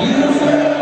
You